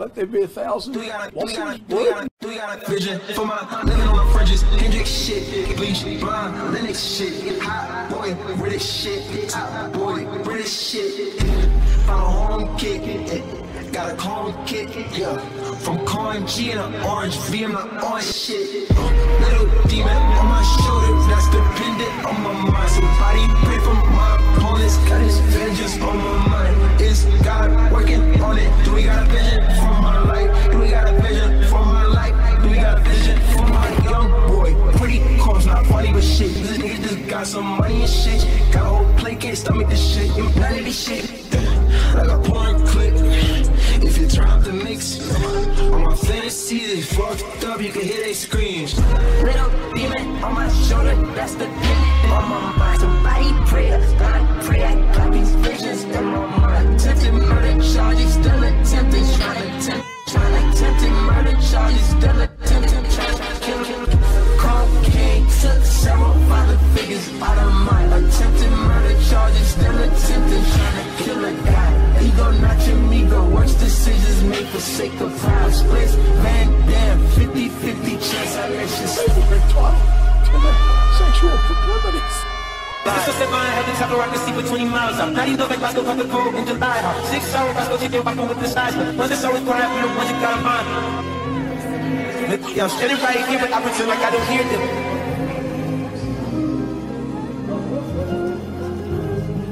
Let there be a thousand Do we got a, do we got a, do we got a, do we got a vision for my living on the fringes? Kendrick shit, bleach, blind, Linux shit, hot boy, British shit, top boy, British shit. Found a home kick, eh, got a clone kit, yeah. From Corn G and an orange V and an orange shit. Little demon on my shoulder, got some money and shit. Got a whole plate, can't stomach this shit. None this shit. Like a porn clip. If you drop the mix on my fantasy, they fucked up. You can hear they screams. Little demon on my shoulder, that's the demon on my mind. Somebody pray, God pray. I got these visions in my mind. For sake of pride. Splits, Van Damme, 50-50 chance I let you favorite talk to the sexual proclivities. This is seven, I had to travel around the sea for 20 miles. I'm not even like Roscoe Coca Cola in July. Six hours, Roscoe chicken walking with the size. But ones that's always crying for the ones you got in mind. Look, yeah, I'm standing right here, but I pretend like I don't hear them.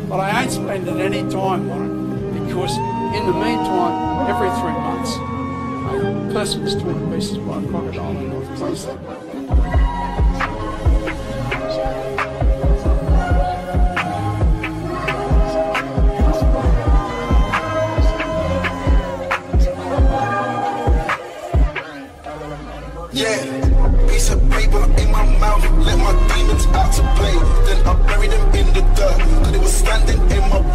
But I ain't spending any time on it because in the meantime, every three months, a person was torn to pieces by a crocodile in North Queensland. Yeah, piece of paper in my mouth, let my demons out to play, then I bury them in the dirt that it was standing in my